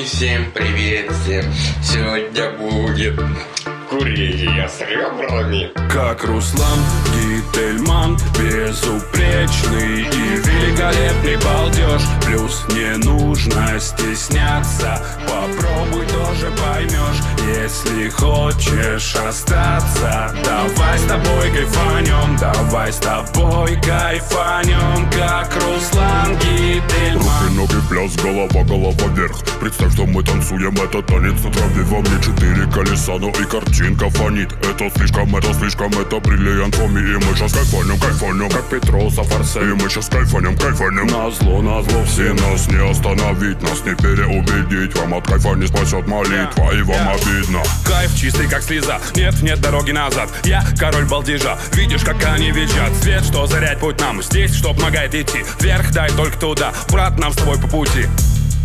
Бутербродки, всем привет, всем. Сегодня будет курение с ребрами. Как Руслан Гительман Безупречный и великолепный балдеж Плюс не нужно стесняться поймешь Если хочешь остаться. Давай с тобой кайфанем Давай с тобой кайфанем Как Руслан Гительман Руки, ноги, пляс, голова, голова вверх. Представь, что мы танцуем этот танец На траве. Во мне четыре колеса, но и картинка фонит. Это слишком, это слишком, это бриллиант фоми. И мы сейчас кайфанем, кайфанем, как Петроса форсе И мы сейчас кайфанем, кайфанем На зло, на зло все нас не остановить Нас не переубедить. Вам от кайфа не спасет молитва И вам обидно Кайф чистый, как слеза. Нет, нет дороги назад. Я король балдежа. Видишь, как они визжат. Свет, что зарять путь нам. Здесь, что помогает идти. Вверх дай только туда. Брат, нам с тобой по пути.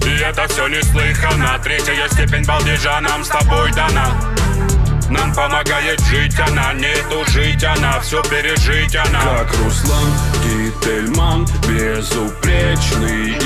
И это все неслыханно Третья степень балдежа нам с тобой дана. Нам помогает жить она, нету жить она, все пережить она. Как Руслан Гительман. Безупречный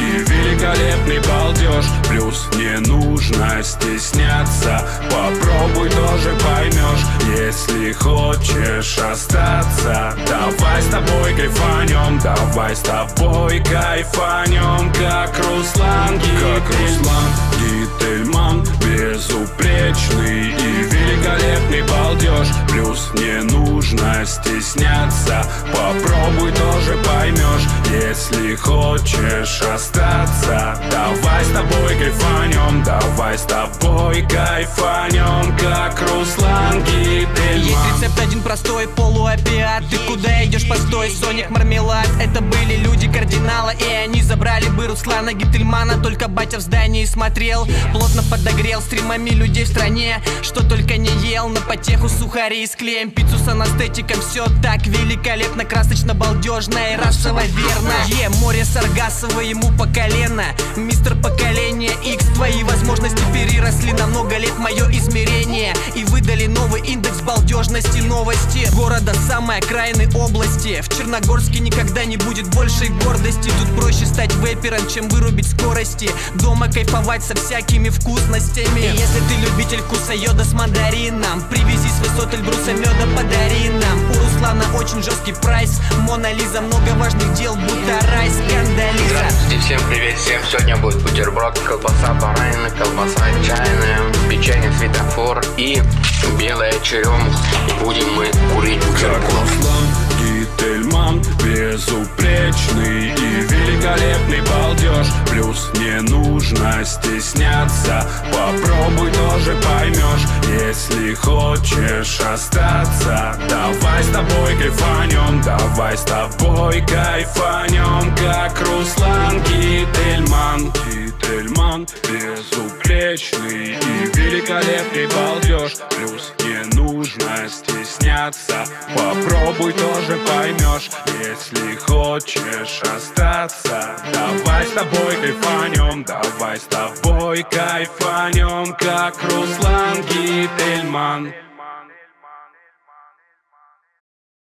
великолепный балдеж. Плюс не нужно стесняться. Попробуй тоже поймешь Если хочешь остаться. Давай с тобой кайфанем Давай с тобой кайфанем Как Руслан Гительман Как Руслан Гительман Безупречный и великолепный балдеж. Плюс не нужно стесняться. Попробуй тоже поймешь Если хочешь остаться Давай с тобой кайфанем Как Руслан Гительман Есть рецепт один простой, полуопиат Ты куда идешь, постой, Соник Мармелад Это были люди кардинала И они забрали бы Руслана Гительмана Только батя в здании смотрел Плотно подогрел стримами людей в стране Что только не ел На потеху сухари с клеем Пиццу с анестетиком Все так великолепно, красочно, балдежно И расово верно. Е, море саргасово ему по колено Мистер поколение X Твои возможности переросли на много лет Мое измерение. И выдали новый индекс балдежности Новости. Города самой окраины области. В Черногорске никогда не будет большей гордости. Тут проще стать вейпером, чем вырубить скорости. Дома кайфовать со всякими вкусностями. И если ты любитель вкуса йода с мандарином Привези с высот Эльбруса меда подари нам. У Руслана очень жесткий прайс. Мона Лиза, много важных дел, будто рай скандализа. Здравствуйте, всем. Бутерброд, колбаса баранина, колбаса чайная, печенье светофор и белая черемуха. Будем мы курить Как бутерброд. Руслан Гительман Безупречный и великолепный балдеж Плюс не нужно стесняться Попробуй тоже поймешь Если хочешь остаться Давай с тобой кайфанем Давай с тобой кайфанем Как Руслан Гительман Гительман Безупречный и великолепный балдеж. Плюс не нужно стесняться Попробуй тоже поймешь. Если хочешь остаться Давай с тобой кайфанем Давай с тобой кайфанем Как Руслан Гительман